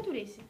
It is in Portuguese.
Natureza.